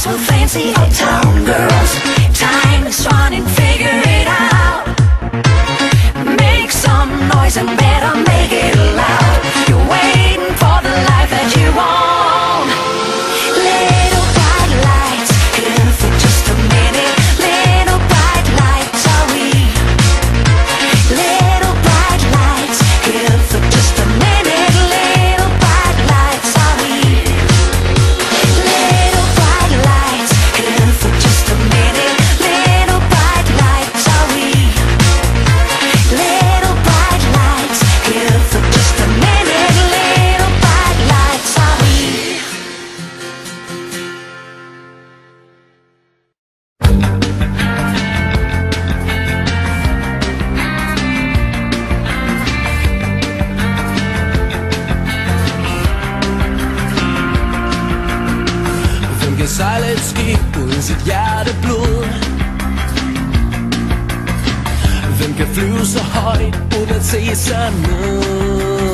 so fancy uptown girls. et skib uden sit hjerteblod Hvem kan flyve så højt uden at se sig ned?